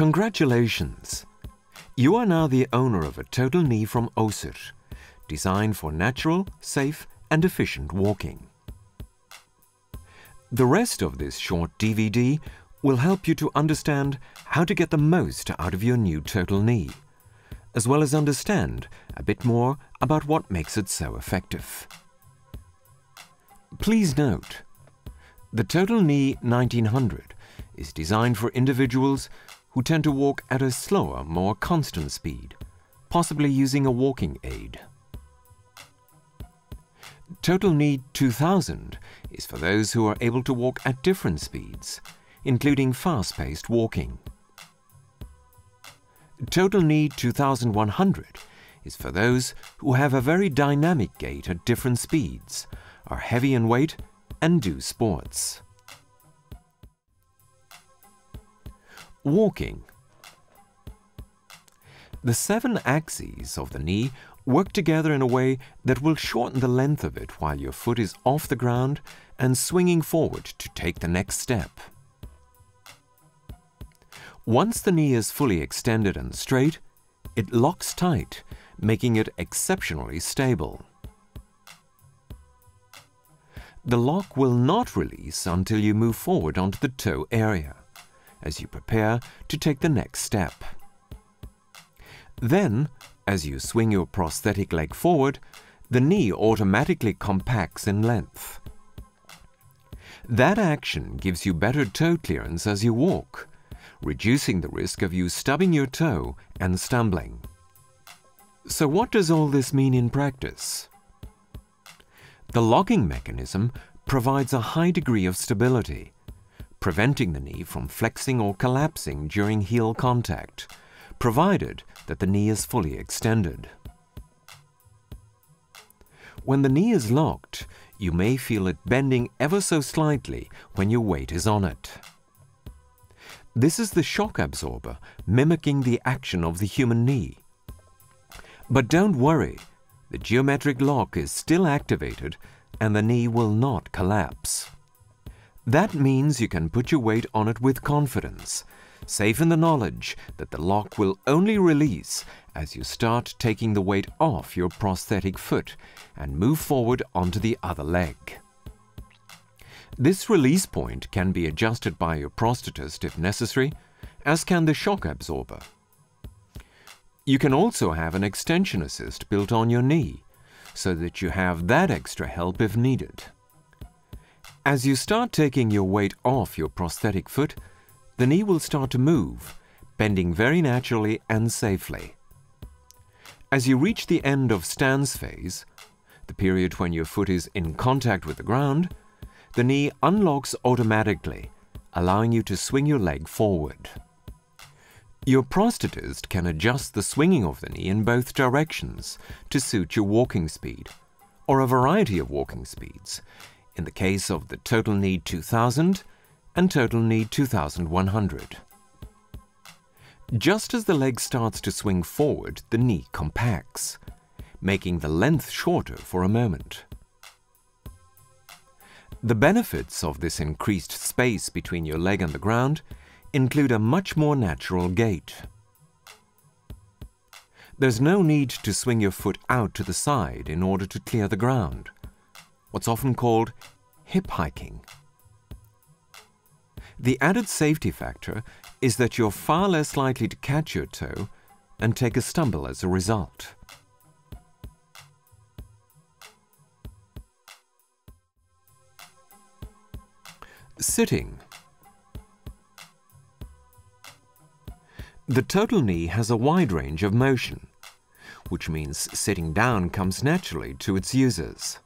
Congratulations! You are now the owner of a total knee from Ossur, designed for natural, safe and efficient walking. The rest of this short DVD will help you to understand how to get the most out of your new total knee, as well as understand a bit more about what makes it so effective. Please note, the Total Knee 1900 is designed for individuals who tend to walk at a slower, more constant speed, possibly using a walking aid. Total Knee 2000 is for those who are able to walk at different speeds, including fast-paced walking. Total Knee 2100 is for those who have a very dynamic gait at different speeds, are heavy in weight and do sports. Walking The seven axes of the knee work together in a way that will shorten the length of it while your foot is off the ground and swinging forward to take the next step. Once the knee is fully extended and straight, it locks tight, making it exceptionally stable. The lock will not release until you move forward onto the toe area, as you prepare to take the next step. Then, as you swing your prosthetic leg forward, the knee automatically compacts in length. That action gives you better toe clearance as you walk, reducing the risk of you stubbing your toe and stumbling. So what does all this mean in practice? The locking mechanism provides a high degree of stability, preventing the knee from flexing or collapsing during heel contact, provided that the knee is fully extended. When the knee is locked, you may feel it bending ever so slightly when your weight is on it. This is the shock absorber mimicking the action of the human knee. But don't worry, the geometric lock is still activated and the knee will not collapse. That means you can put your weight on it with confidence, safe in the knowledge that the lock will only release as you start taking the weight off your prosthetic foot and move forward onto the other leg. This release point can be adjusted by your prosthetist if necessary, as can the shock absorber. You can also have an extension assist built on your knee, so that you have that extra help if needed. As you start taking your weight off your prosthetic foot, the knee will start to move, bending very naturally and safely. As you reach the end of stance phase, the period when your foot is in contact with the ground, the knee unlocks automatically, allowing you to swing your leg forward. Your prosthetist can adjust the swinging of the knee in both directions to suit your walking speed, or a variety of walking speeds, in the case of the Total Knee 2000 and Total Knee 2100. Just as the leg starts to swing forward, the knee compacts, making the length shorter for a moment. The benefits of this increased space between your leg and the ground include a much more natural gait. There's no need to swing your foot out to the side in order to clear the ground, what's often called hip hiking. The added safety factor is that you're far less likely to catch your toe and take a stumble as a result. Sitting The total knee has a wide range of motion, which means sitting down comes naturally to its users.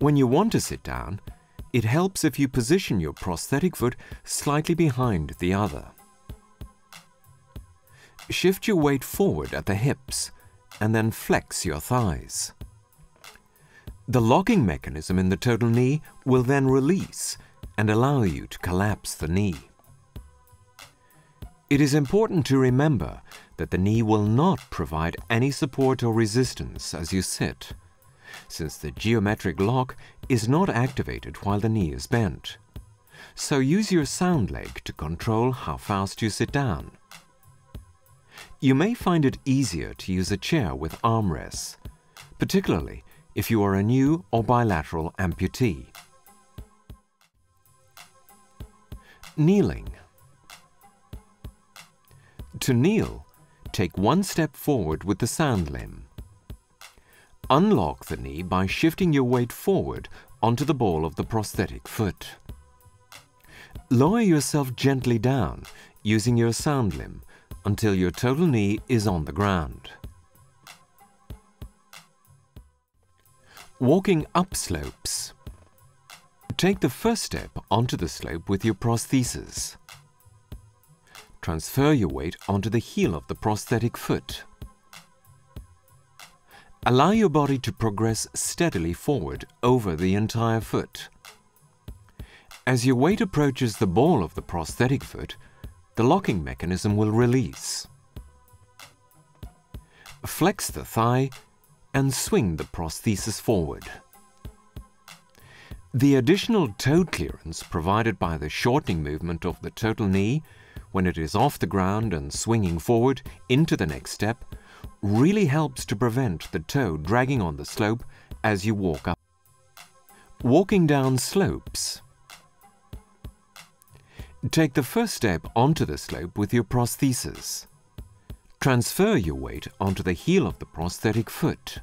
When you want to sit down, it helps if you position your prosthetic foot slightly behind the other. Shift your weight forward at the hips and then flex your thighs. The locking mechanism in the total knee will then release and allow you to collapse the knee. It is important to remember that the knee will not provide any support or resistance as you sit since the geometric lock is not activated while the knee is bent. so use your sound leg to control how fast you sit down. You may find it easier to use a chair with armrests, particularly if you are a new or bilateral amputee. Kneeling To kneel, take one step forward with the sound limb. Unlock the knee by shifting your weight forward onto the ball of the prosthetic foot. Lower yourself gently down using your sound limb until your total knee is on the ground. Walking up slopes. Take the first step onto the slope with your prosthesis. Transfer your weight onto the heel of the prosthetic foot. Allow your body to progress steadily forward over the entire foot. As your weight approaches the ball of the prosthetic foot, the locking mechanism will release. Flex the thigh and swing the prosthesis forward. The additional toe clearance provided by the shortening movement of the total knee when it is off the ground and swinging forward into the next step really helps to prevent the toe dragging on the slope as you walk up. Walking down slopes. Take the first step onto the slope with your prosthesis. Transfer your weight onto the heel of the prosthetic foot.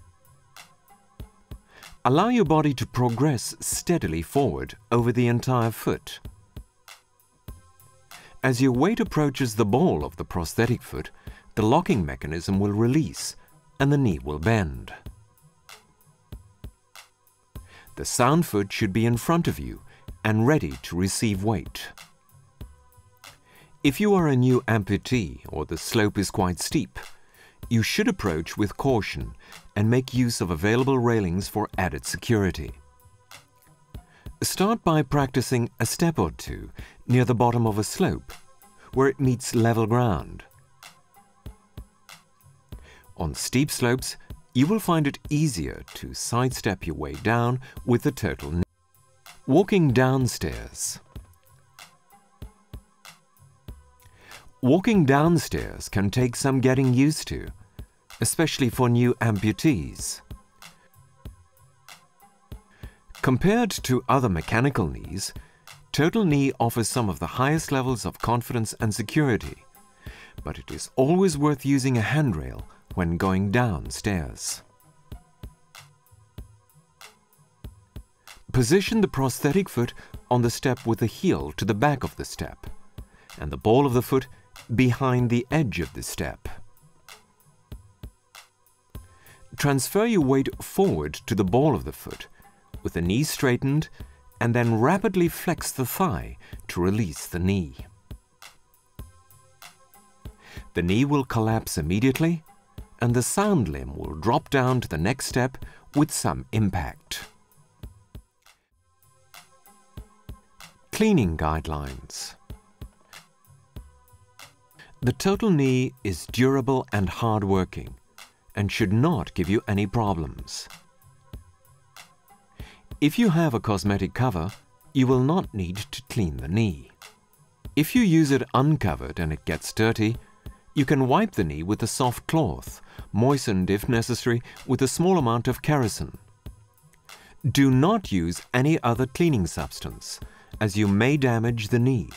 Allow your body to progress steadily forward over the entire foot. As your weight approaches the ball of the prosthetic foot, the locking mechanism will release and the knee will bend. The sound foot should be in front of you and ready to receive weight. If you are a new amputee or the slope is quite steep, you should approach with caution and make use of available railings for added security. Start by practicing a step or two near the bottom of a slope, where it meets level ground. On steep slopes, you will find it easier to sidestep your way down with the total knee. Walking downstairs Walking downstairs can take some getting used to, especially for new amputees. Compared to other mechanical knees, Total Knee offers some of the highest levels of confidence and security, but it is always worth using a handrail when going downstairs. Position the prosthetic foot on the step with the heel to the back of the step, and the ball of the foot behind the edge of the step. Transfer your weight forward to the ball of the foot, with the knee straightened, and then rapidly flex the thigh to release the knee. The knee will collapse immediately, and the sound limb will drop down to the next step with some impact. Cleaning Guidelines the total knee is durable and hard-working and should not give you any problems. If you have a cosmetic cover, you will not need to clean the knee. If you use it uncovered and it gets dirty, you can wipe the knee with a soft cloth, moistened if necessary with a small amount of kerosene. Do not use any other cleaning substance, as you may damage the knee.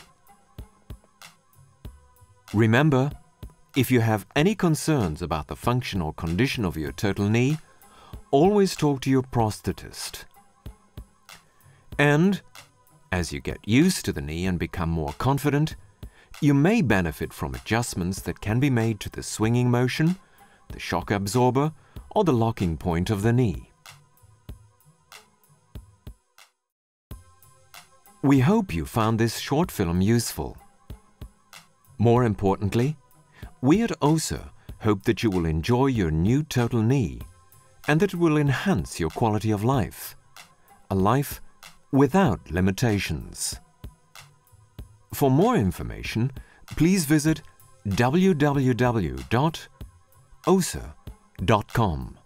Remember, if you have any concerns about the function or condition of your total knee, always talk to your prosthetist. And, as you get used to the knee and become more confident, you may benefit from adjustments that can be made to the swinging motion, the shock absorber, or the locking point of the knee. We hope you found this short film useful. More importantly, we at Ossur hope that you will enjoy your new Total Knee and that it will enhance your quality of life. A life without limitations. For more information, please visit www.ossur.com.